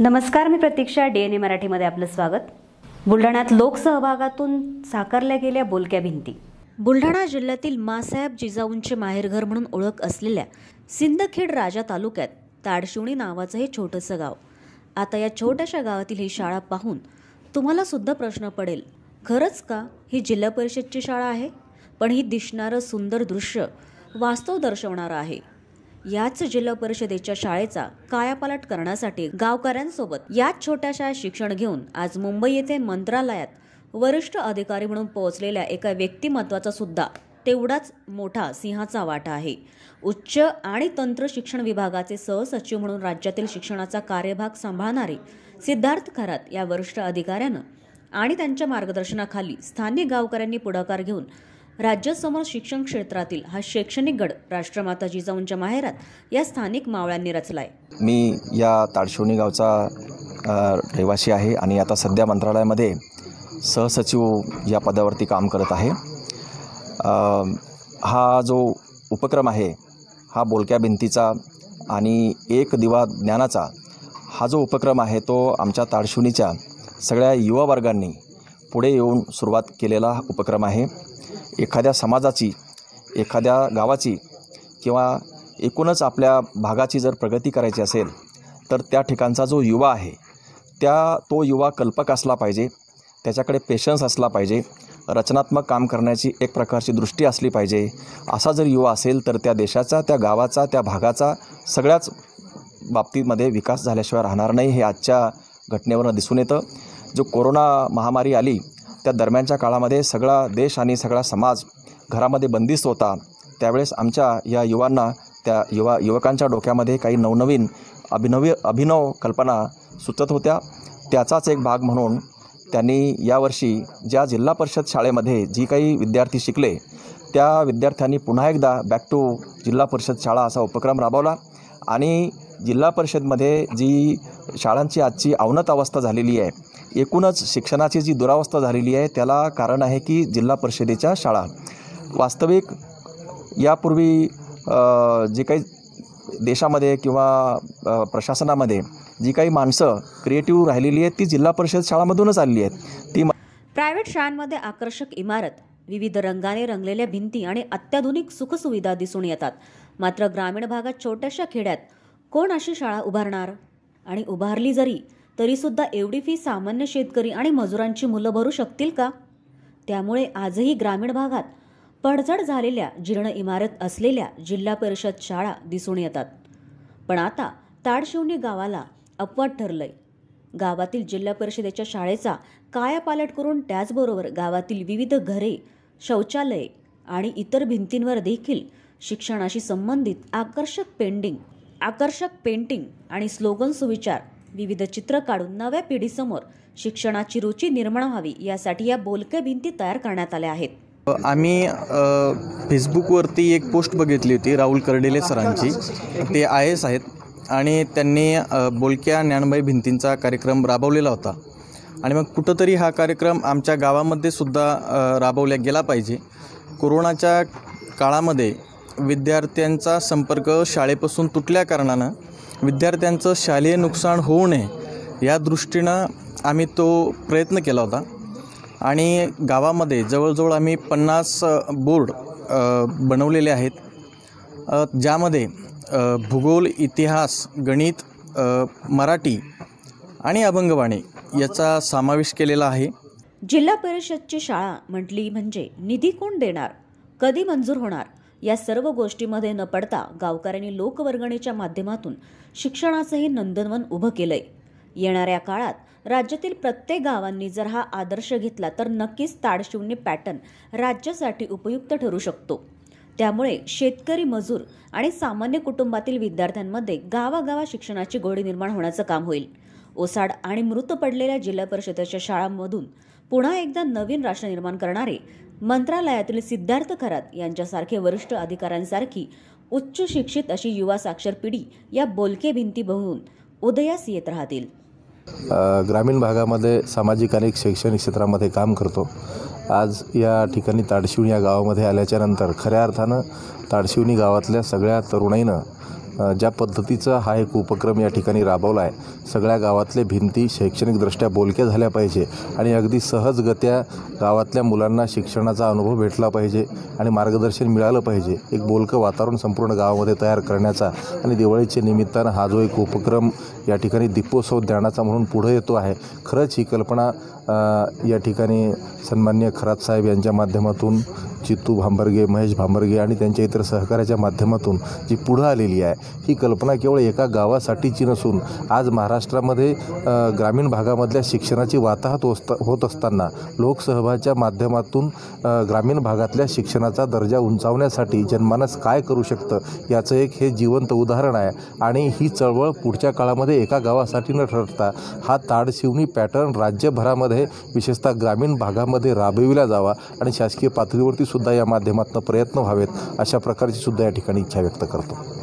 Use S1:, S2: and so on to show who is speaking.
S1: नमस्कार मी प्रतीक्षा D N A मराठीमध्ये आपलं स्वागत. बुलढाण्यात लोकसहभागातून साकारल्या गेल्या बोलक्या भिंती. बुलढाणा जिल्ह्यातील मासाहेब जिजाऊंचे माहेरघर म्हणून ओळख असलेल्या सिंदखेड राजा तालुक्यात ताडशिवणी नावाचं हे छोटंसं गाव. आता या छोट्याशा गावातील ही शाळा पाहून तुम्हाला सुद्धा प्रश्न पडेल खरंच का ही जिल्हा परिषदची शाळा आहे? पण ही दिसणारं सुंदर दृश्य वास्तव दर्शवणारं आहे. याच जिल्हा परिषदेच्या शाळेचा कायापालट करण्यासाठी गावकऱ्यांसोबत याच छोट्याशा शिक्षण घेऊन आज मुंबई येथे मंत्रालयात वरिष्ठ अधिकारी म्हणून पोहोचलेल्या एका व्यक्तिमत्वाचा सुद्धा तेवढाच मोठा सिंहाचा वाटा आहे. उच्च आणि तंत्र शिक्षण विभागाचे सहसचिव म्हणून राज्यातील शिक्षणाचा कार्यभाग सांभाळणारे सिद्धार्थ खरात या वरिष्ठ अधिकाऱ्यानं आणि त्यांच्या मार्गदर्शनाखाली स्थानिक गावकऱ्यांनी पुढाकार घेऊन राज्यासमोर शिक्षण क्षेत्रातील हा शैक्षणिक गड राष्ट्रमाता जिजाऊंच्या माहेरात या स्थानिक मावळ्यांनी रचलाय.
S2: मी या ताडशिवणी गावचा रहिवासी आहे आणि आता सध्या मंत्रालयामध्ये सहसचिव या पदावरती काम करत आहे. हा जो उपक्रम आहे हा बोलक्या भिंतीचा आणि एक दिवा ज्ञानाचा हा जो उपक्रम आहे तो आमच्या ताडशिवणीच्या सगळ्या युवा वर्गांनी पुढे येऊन सुरुवात केलेला उपक्रम आहे. एखाद्या समाजाची एखाद्या गावाची किंवा एकूणच आपल्या भागाची जर प्रगती करायची असेल तर त्या ठिकाणचा जो युवा आहे त्या तो युवा कल्पक असला पाहिजे त्याच्याकडे पेशन्स असला पाहिजे रचनात्मक काम करण्याची एक प्रकारची दृष्टी असली पाहिजे असा जर युवा असेल तर त्या देशाचा त्या गावाचा त्या भागाचा सगळ्याच बाबतीमध्ये विकास झाल्याशिवाय राहणार नाही हे आजच्या घटनेवरनं दिसून येतं. जो कोरोना महामारी आली त्या दरम्यानच्या काळामध्ये सगळा देश आणि सगळा समाज घरामध्ये बंदिस्त होता. त्यावेळेस आमच्या या युवांना त्या युवा युवकांच्या डोक्यामध्ये काही नवनवीन अभिनवी अभिनव कल्पना सुचत होत्या. त्याचाच एक भाग म्हणून त्यांनी यावर्षी ज्या जिल्हा परिषद शाळेमध्ये जी काही विद्यार्थी शिकले त्या विद्यार्थ्यांनी पुन्हा एकदा बॅक टू जिल्हा परिषद शाळा असा उपक्रम राबवला आणि जिल्हा परिषदमध्ये जी शाळांची आजची अवनत अवस्था झालेली आहे एकूणच शिक्षणाची जी दुरावस्था झालेली आहे त्याला कारण आहे की जिल्हा परिषदेच्या शाळा. वास्तविक यापूर्वी जे काही देशामध्ये किंवा प्रशासनामध्ये जी काही माणसं क्रिएटिव्ह राहिलेली आहेत ती जिल्हा परिषद शाळामधूनच आलेली आहेत. ती
S1: प्रायव्हेट शाळांमध्ये आकर्षक इमारत विविध रंगाने रंगलेल्या भिंती आणि अत्याधुनिक सुखसुविधा दिसून येतात. मात्र ग्रामीण भागात छोट्याशा खेड्यात कोण अशी शाळा उभारणार? आणि उभारली जरी तरीसुद्धा एवढी फी सामान्य शेतकरी आणि मजुरांची मुलं भरू शकतील का? त्यामुळे आजही ग्रामीण भागात पडझड झालेल्या जीर्ण इमारत असलेल्या जिल्हा परिषद शाळा दिसून येतात. पण आता ताडशिवणी गावाला अपवाद ठरलंय. गावातील जिल्हा परिषदेच्या शाळेचा कायापालट करून त्याचबरोबर गावातील विविध घरे शौचालये आणि इतर भिंतींवर देखील शिक्षणाशी संबंधित आकर्षक पेंडिंग आकर्षक पेंटिंग आणि स्लोगन सुविचार विविध चित्र काढून नव्या पिढीसमोर शिक्षणाची रुची निर्माण व्हावी यासाठी या बोलक्या भिंती तयार करण्यात आल्या आहेत.
S3: आम्ही फेसबुकवरती एक पोस्ट बघितली होती राहुल कर्डेले सरांची. ते आय एस आहेत आणि त्यांनी बोलक्या ज्ञानमय भिंतींचा कार्यक्रम राबवलेला होता. आणि मग कुठंतरी हा कार्यक्रम आमच्या गावामध्ये सुद्धा राबवला गेला पाहिजे. कोरोनाच्या काळामध्ये विद्यार्थ्यांचा संपर्क शाळेपासून तुटल्या कारणानं विद्यार्थ्यांचं शालेय नुकसान होऊ नये या दृष्टीनं आम्ही तो प्रयत्न केला होता. आणि गावामध्ये जवळजवळ आम्ही पन्नास बोर्ड बनवलेले आहेत. ज्यामध्ये भूगोल इतिहास गणित मराठी आणि अभंगवाणी याचा समावेश केलेला आहे.
S1: जिल्हा परिषदची शाळा म्हटली म्हणजे निधी कोण देणार? कधी मंजूर होणार? या सर्व गोष्टीमध्ये न पडता गावकऱ्यांनी लोकवर्गणीच्या माध्यमातून शिक्षणाचंही नंदनवन उभं केलंय. येणाऱ्या काळात राज्यातील प्रत्येक गावांनी जर हा आदर्श घेतला तर नक्कीच ताडशिवणी पॅटर्न राज्यासाठी उपयुक्त ठरू शकतो. त्यामुळे शेतकरी मजूर आणि सामान्य कुटुंबातील विद्यार्थ्यांमध्ये गावागावा शिक्षणाची गोडी निर्माण होण्याचं काम होईल. ओसाड आणि मृत पडलेल्या जिल्हा परिषदेच्या शाळांमधून पुन्हा एकदा नवीन राष्ट्र निर्माण करणारे मंत्रालयातील सिद्धार्थ खरात यांच्यासारखे वरिष्ठ अधिकाऱ्यांसारखी उच्च शिक्षित अशी युवा साक्षर पिढी या बोलके भिंती बघून उदयास येत राहतील.
S4: ग्रामीण भागामध्ये सामाजिक आणि शैक्षणिक क्षेत्रामध्ये काम करतो. आज या ठिकाणी ताडशिवणी या गावामध्ये आल्याच्यानंतर खऱ्या अर्थानं ताडशिवणी गावातल्या सगळ्या तरुणाईनं ज्या पद्धतीचा हा एक उपक्रम या ठिकाणी राबवला आहे. सगळ्या गावातले भिंती शैक्षणिकदृष्ट्या बोलक्या झाल्या पाहिजे आणि अगदी सहजगत्या गावातल्या मुलांना शिक्षणाचा अनुभव भेटला पाहिजे आणि मार्गदर्शन मिळालं पाहिजे. एक बोलकं वातावरण संपूर्ण गावामध्ये तयार करण्याचा आणि दिवाळीच्या निमित्तानं हा जो एक उपक्रम या ठिकाणी दीपोत्सव ज्ञानाचा म्हणून पुढे येतो आहे. खरंच ही कल्पना या ठिकाणी सन्मान्य खरात साहेब यांच्या माध्यमातून चित्तू भांबर्गे महेश भांबर्गे आणि त्यांच्या इतर सहकार्याच्या माध्यमातून जी पुढं आलेली आहे ही कल्पना केवळ एका गावासाठीची नसून आज महाराष्ट्रामध्ये ग्रामीण भागामधल्या शिक्षणाची वाताहत होत होत असताना लोकसहभाच्या माध्यमातून ग्रामीण भागातल्या शिक्षणाचा दर्जा उंचावण्यासाठी जनमानस काय करू शकतं याचं एक हे जिवंत उदाहरण आहे. आणि ही चळवळ पुढच्या काळामध्ये एका गावासाठी न ठरता हा ताडशिवणी पॅटर्न राज्यभरामध्ये विशेषतः ग्रामीण भागामध्ये राबविला जावा आणि शासकीय पातळीवरती सुद्धा या माध्यमातून प्रयत्न व्हावेत अशा प्रकारची सुद्धा या ठिकाणी इच्छा व्यक्त करतो.